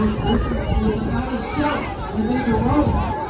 This, is, this is not a show.